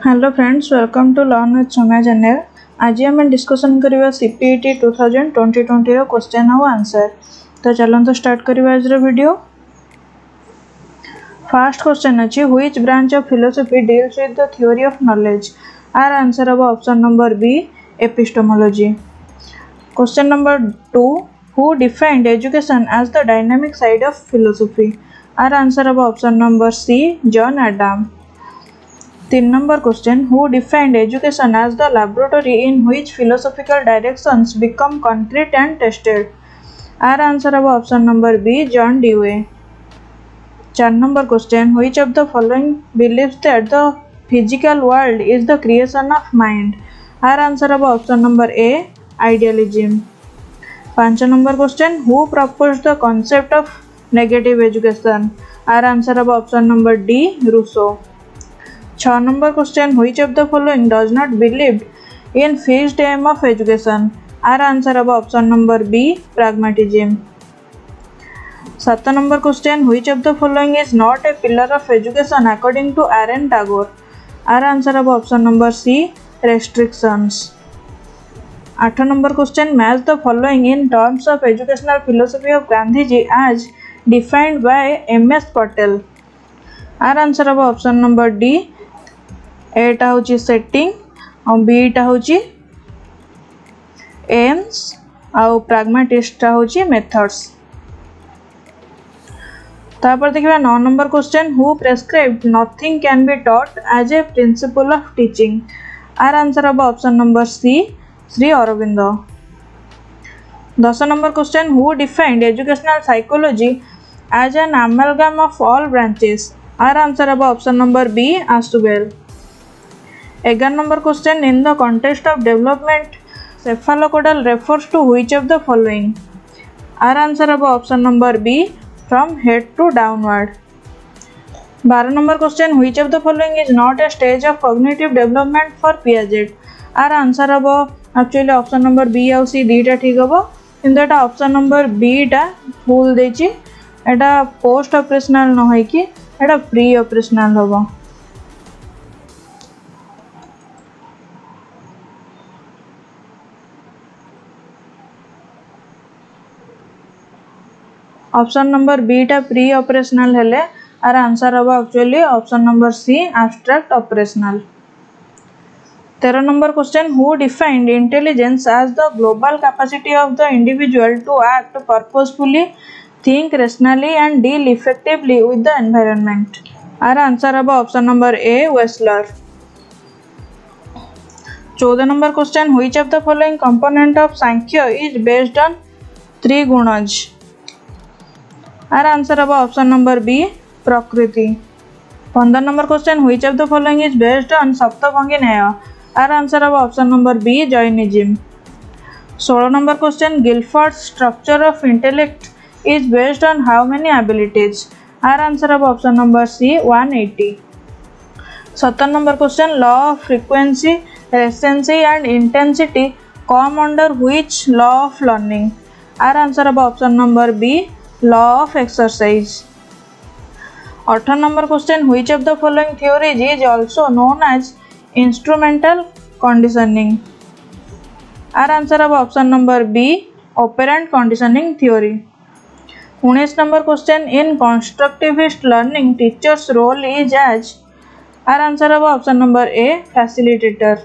hello friends welcome to learn with Soumya channel ଆଜି ଆମେ discussion କରିବା C P E T two thousand twenty ଟ୍ୱେଣ୍ଟିର question ଆଉ answer ତ ଚାଲନ୍ତୁ ଷ୍ଟାର୍ଟ କରିବା ଆଜିର ଭିଡ଼ିଓ ଫାର୍ଷ୍ଟ କ୍ୱେଶ୍ଚନ୍ ଅଛି which branch of philosophy deals with the theory of knowledge our answer ହେବ option number B epistemology question number two who defined education as the dynamic side of philosophy our answer ହେବ option number C John Adam तीन number question who defined education as the laboratory in which philosophical directions become concrete and tested our answer अब option number B John Dewey चार number question which of the following believes that the physical world is the creation of mind our answer अब option number A idealism पाँच number question who propose the concept of negative education our answer अब option number D Rousseau छः number question which of the following does not believe in fixed aim of education our answer अब option number B pragmatism. सात number question which of the following is not a pillar of education according to R N Tagore our answer अब option number C restrictions आठ number question match the following in terms of educational philosophy of Gandhi ji as defined by M S Patel our answer अब option एटा हूँ setting बीटा हूँ aims आउ प्राग्माटिस्टा हूँ मेथड्स तापर देखिए नौ number question who prescribe nothing can be taught as a principle of teaching our answer हम option number C Shri Arvind दस number question who defined educational psychology as an amalgam of all branches our answer हम option number B Ausubel 11 number question in the context of development cephalocaudal refers to which of the following our answer अब option number b from head to downward 12 number question which of the following is not a stage of cognitive development for Piaget our answer अब actually option number b ଆଉ c ଦିଟା ଠିକ ହବ କିନ୍ତୁ ଏଟା option number b ଟା ଭୁଲ ଦେଇଛି ଏଟା ପୋଷ୍ଟ ଅପରେସନାଲ ନ ହେଇକି ଏଟା ପ୍ରି ଅପରେସନାଲ ହବ ऑप्शन नंबर बीटा प्री ऑपरेशनल हेले आर आंसर हम actually option number C abstract operational तेरह number question who defined intelligence as the global capacity of the individual to act purposefully think rationally and deal effectively with the environment our answer हम option number A Wechsler चौदह number question which of the following component of Samkhya is based on त्रिगुणज our answer हम option number B, Prakriti. पंद्रह number question which of the following is based on सप्तभंगी न्याय? Our answer हम option number B, Jainism. सोलह number question Guilford structure of intellect is based on how many abilities? our answer of option number c 180 सत्तर number question law of frequency recency and intensity come under which law of learning our answer अब option number B law of exercise अठारह number question which of the following theories is also known as instrumental conditioning our answer अब option number B operant conditioning theory. उन्नीस number question in constructivist learning teachers role is as our answer हम option number A facilitator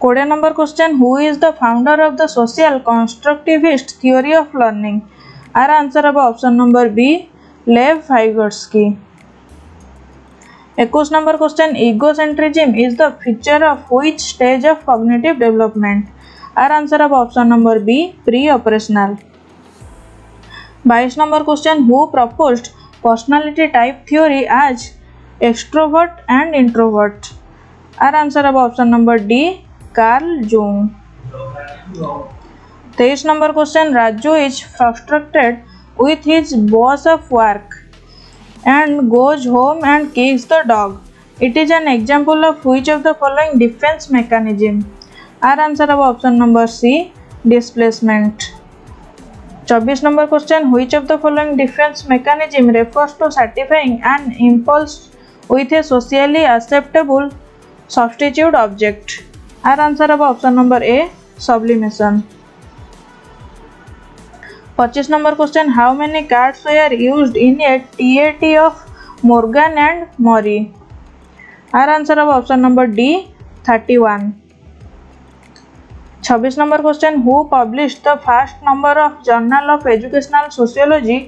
कोड़े number question who is the founder of the social constructivist theory of learning our answer हम option number B, Lev Vygotsky इक्कीस number question egocentrism is the feature of which stage of cognitive development? Our answer हम option number B pre operational बाईस number question who proposed personality type theory as extrovert and introvert our answer अब option number D Carl Jung तेईस number question Raju is frustrated with his boss of work and goes home and kicks the dog. It is an example of which of the following defense mechanism? Our answer of option number C displacement. चौबीस number question which of the following defense mechanism refers to satisfying an impulse with a socially acceptable substitute object? Our answer of option number A sublimation. पच्चीस number question how many cards were are use in a T A T of Morgan and Murray our answer हम option number D thirty one छब्बीस number question who publish the first number of journal of educational sociology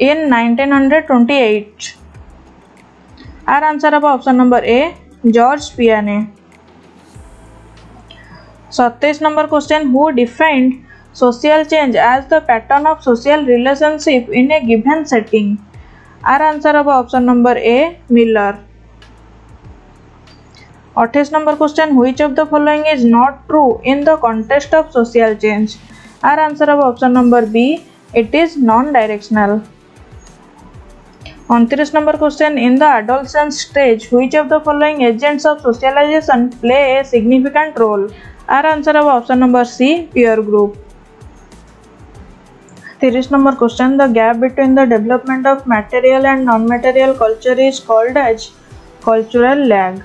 in nineteen hundred twenty eight our answer हम option number A George Payne सतैश number question who defined social change as the pattern of social relationship in a given setting? Our answer of option number A Miller. 28 number question Which of the following is not true in the context of social change? Our answer of option number B it is non-directional. 29 number question In the adolescent stage, which of the following agents of socialization play a significant role? Our answer of option number C peer group. तीस number question the gap between the development of material and non material culture is called as cultural lag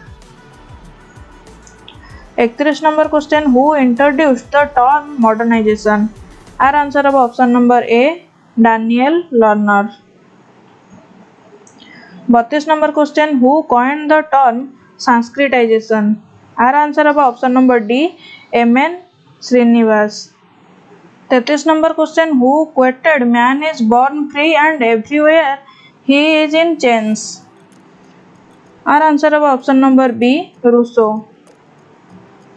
एकतीस number question who introduce the term modernization our answer हम option number A Daniel Lerner बतीस number question who coin the term Sanskritization our answer हम option number D M N Srinivas तैतीस number question who quoted man is born free and everywhere he is in chains our answer अब option number B Rousseau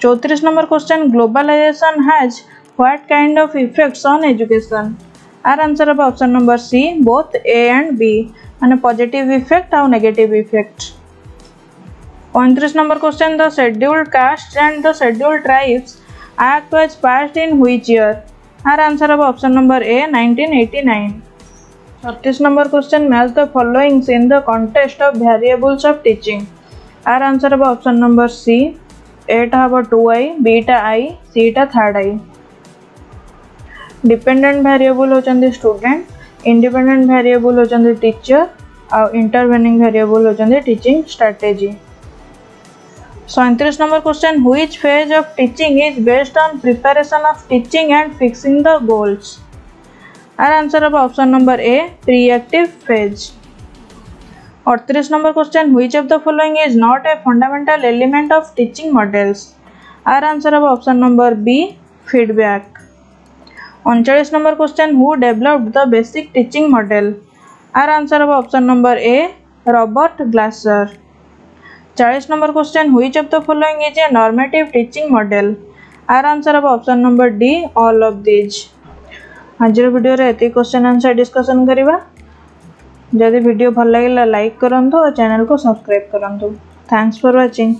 चौतीस number question globalization has what kind of effects on education our answer अब option number C both A and B मैंने positive effect और negative effect पैंतीस number question the scheduled caste and the scheduled tribes act was passed in which year Our answer of option number A 1989. 36 number question match the following in the context of variables of teaching. Our answer of option number C एटा हम two I beta आई सीटा third आई dependent variable होचंदी student independent variable होचंदी teacher आ intervening variable होचंदी teaching strategy सैंतीस number question which phase of teaching is based on preparation of teaching and fixing the goals our answer of option number A preactive phase अड़तीस number question which of the following is not a fundamental element of teaching models? Our answer of option number B feedback. उनचालीस number question who developed the basic teaching model our answer of option number A Robert Glaser चालीस number question which of the following is a normative teaching model our answer हम option number D all of these आज video ये question answer discussion करवा जदि video भल लगे like करूँ और चैनल को सब्सक्राइब करूँ थैंक्स फॉर वाचिंग